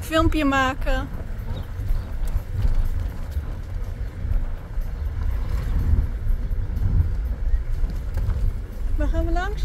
Filmpje maken. Waar gaan we langs?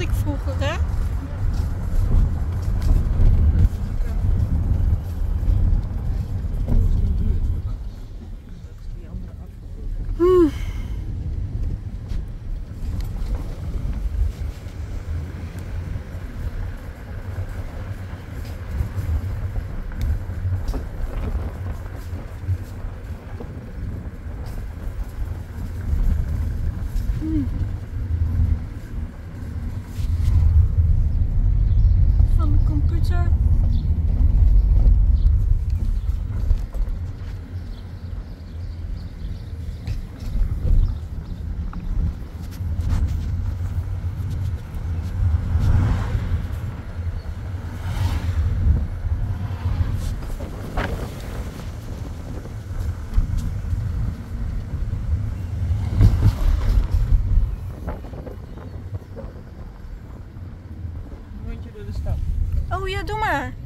ik vroeger, hè? do mar.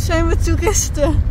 zijn we toeristen.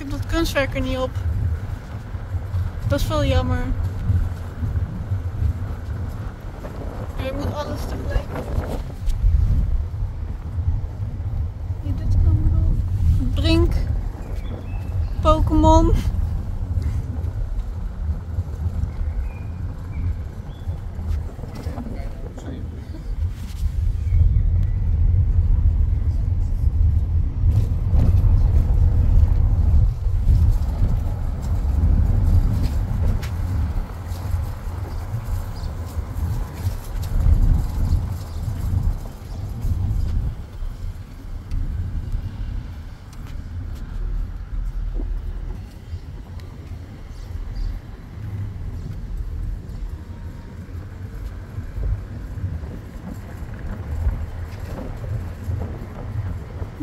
Ik heb dat kunstwerk er niet op. Dat is wel jammer. Ja, Je moet alles tegelijk. Dit kan erop. Brink. Pokémon.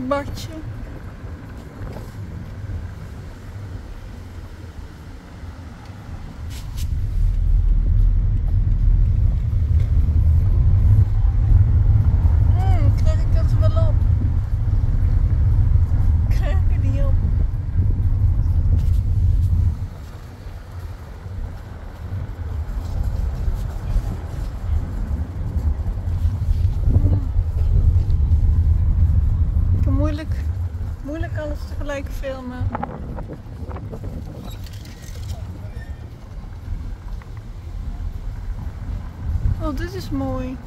Bate. Filmen. Oh, dit is mooi.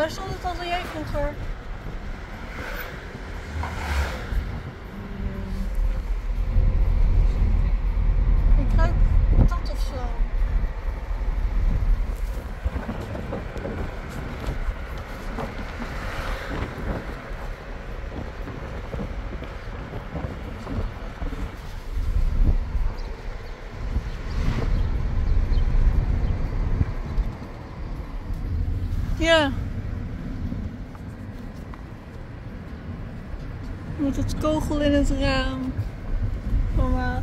Waar stond het atelier vroeger? Ik ruik of zo. Ja. Met het kogel in het raam. Formaat.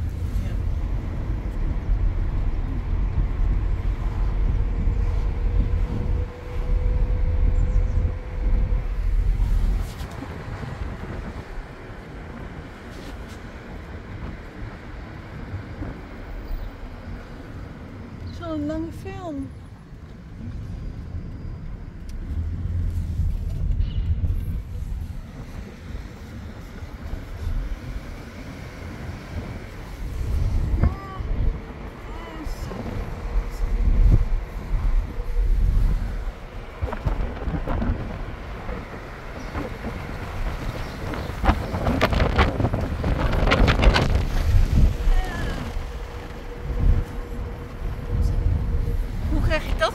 Zo'n lange film.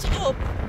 up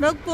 Welk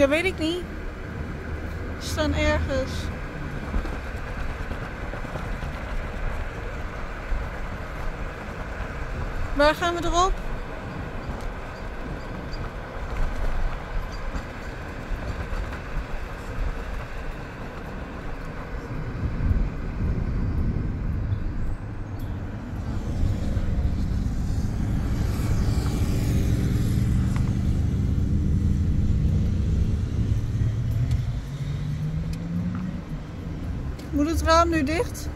Ja, weet ik niet. Staan ergens. Waar gaan we erop? Moet het raam nu dicht?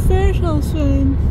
superficial swoon.